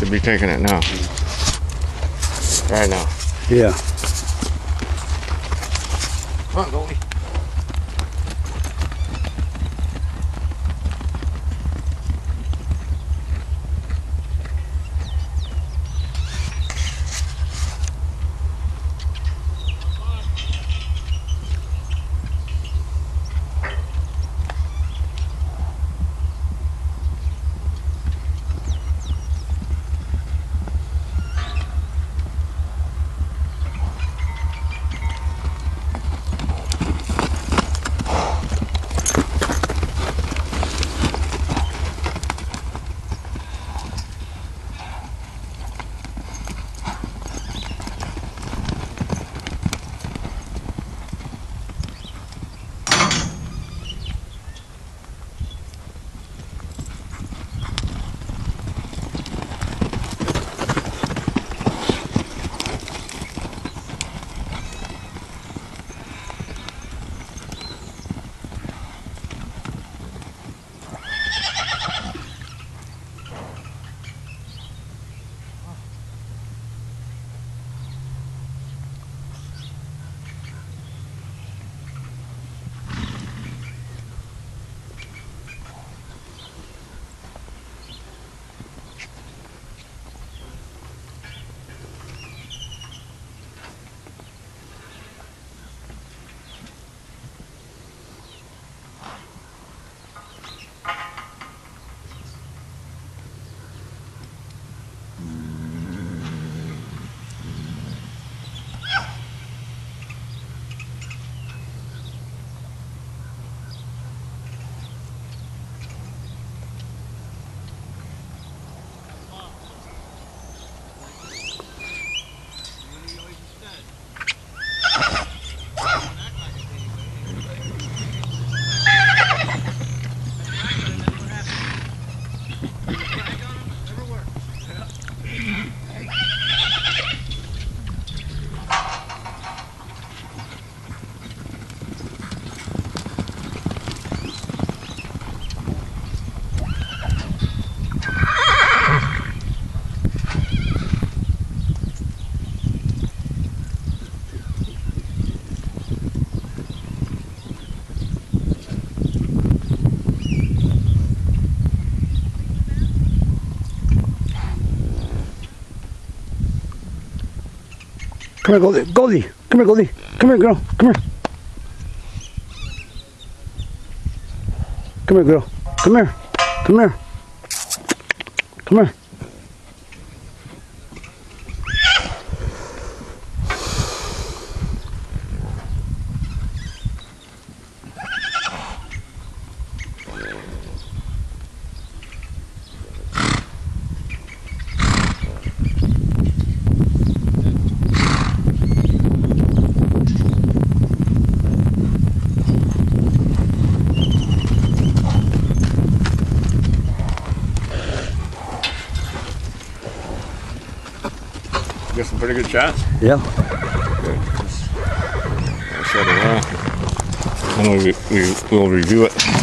Should be taking it now. Right now. Yeah. Come on, Goldie. Come here, Goldie. Goldie. Come here, Goldie. Come here, girl. Come here. Come here, girl. Come here. Come here. Come here. Get some pretty good shots. Yeah. I'll shut it off. And we, we, we'll review it.